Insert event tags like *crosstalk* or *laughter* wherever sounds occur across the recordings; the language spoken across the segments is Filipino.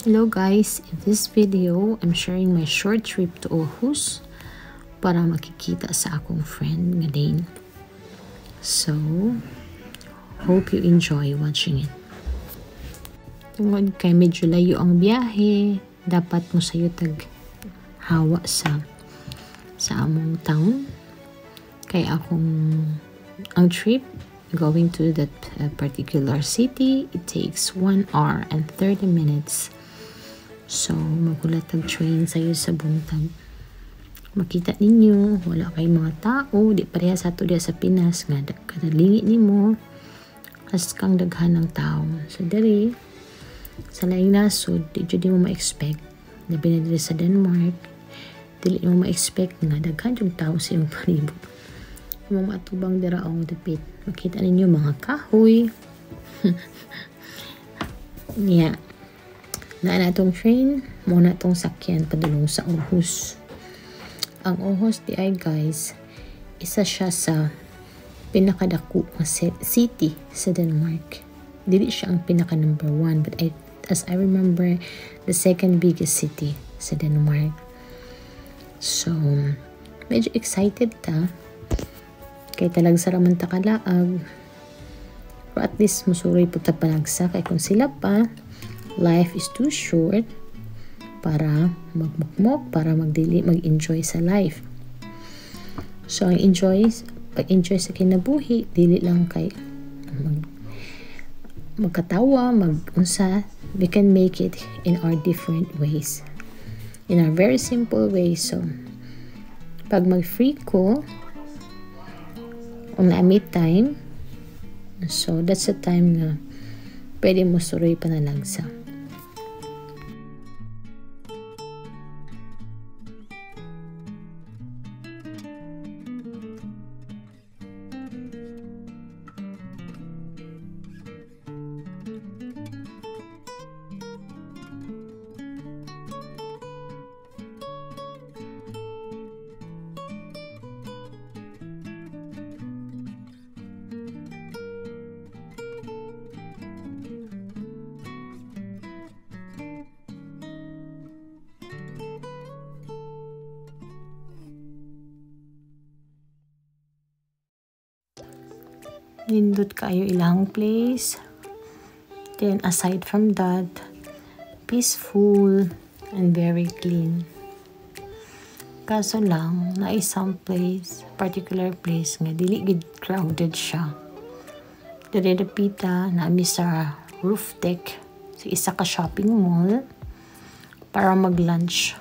Hello guys, in this video, I'm sharing my short trip to Aarhus para makikita sa akong friend nga Dane. So, hope you enjoy watching it. Tungod kay medyo layo ang biyahe, dapat mo sayo tag hawa sa sa among town. Kay akong ang trip going to that uh, particular city, it takes 1 hour and 30 minutes So, magulat ang train sa'yo sa buntag. Makita ninyo, wala kay mga tao, di pareha sa ato sa Pinas, nga kadalingi ni mo, as kang daghan ng tao. So, dari, sa laing nasod, di di mo ma-expect, labi na sa Denmark, dili mo ma-expect nga daghan yung tao sa iyong palibot. Yung mga atubang diraong dapit. Makita ninyo mga kahoy. *laughs* yeah na natong train muna tong sakyan padulong sa Aarhus ang Aarhus di ay guys isa siya sa pinakadako nga city sa Denmark. Dili siya ang pinaka number one but I, as I remember the second biggest city sa Denmark. So medyo excited ta. Kay talag sa raman ta kalaag pero at least musuroy po ta palagsa. Kay kung sila pa life is too short para magmukmok, para magdili, mag-enjoy sa life. So, ang enjoy, pag-enjoy sa kinabuhi, dili lang kay mag, magkatawa, mag-unsa, we can make it in our different ways. In our very simple ways. So, pag mag-free ko, kung na-meet time, so that's the time na pwede mo suroy panalagsa. Nindot kayo ilang place then aside from that peaceful and very clean. Kaso lang na isang place particular place nga dili gid crowded siya. Dire dapita na mi sa roof deck sa isa ka shopping mall para mag lunch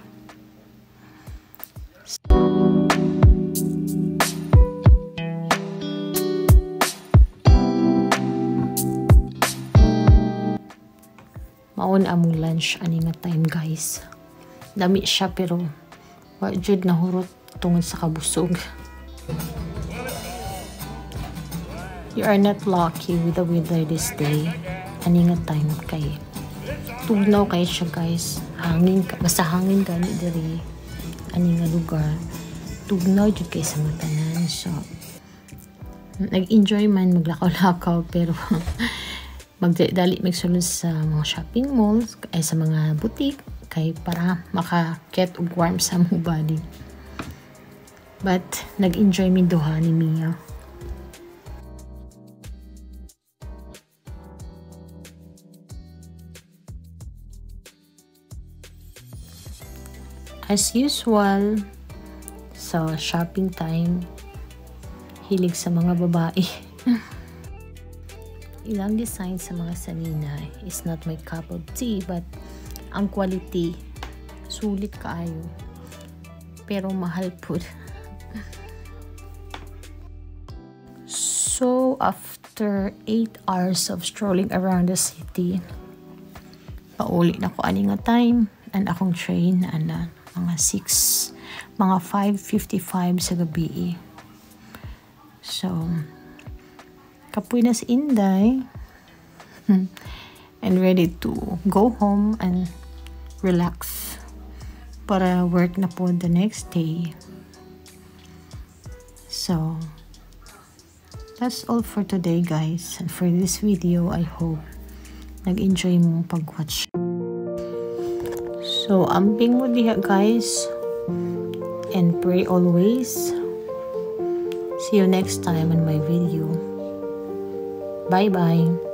maon among lunch ani nga time guys. Dami siya pero wa jud nahurot tungod sa kabusog. You are not lucky with the weather this day. Ani nga time kay tugnaw kay siya guys. Hangin basta hangin gani diri. Ani nga lugar. Tugnaw jud kay sa matanan so nag-enjoy man maglakaw-lakaw *laughs* pero magdali magsulod sa mga shopping malls ay sa mga boutique kay para maka-get og warm sa mong body. But nag-enjoy mi duha ni Mia. As usual, sa shopping time, hilig sa mga babae. *laughs* ilang design sa mga sanina is not my cup of tea but ang quality sulit kaayo. Pero mahal po. So after 8 hours of strolling around the city pauli na ko ani nga time and akong train ana mga 6 mga 5.55 sa gabi. So kapoy na si Inday and ready to go home and relax para work na po the next day. So, that's all for today guys. And for this video, I hope nag-enjoy mo pag-watch. So, amping mo diha guys. And pray always. See you next time in my video. Bye bye.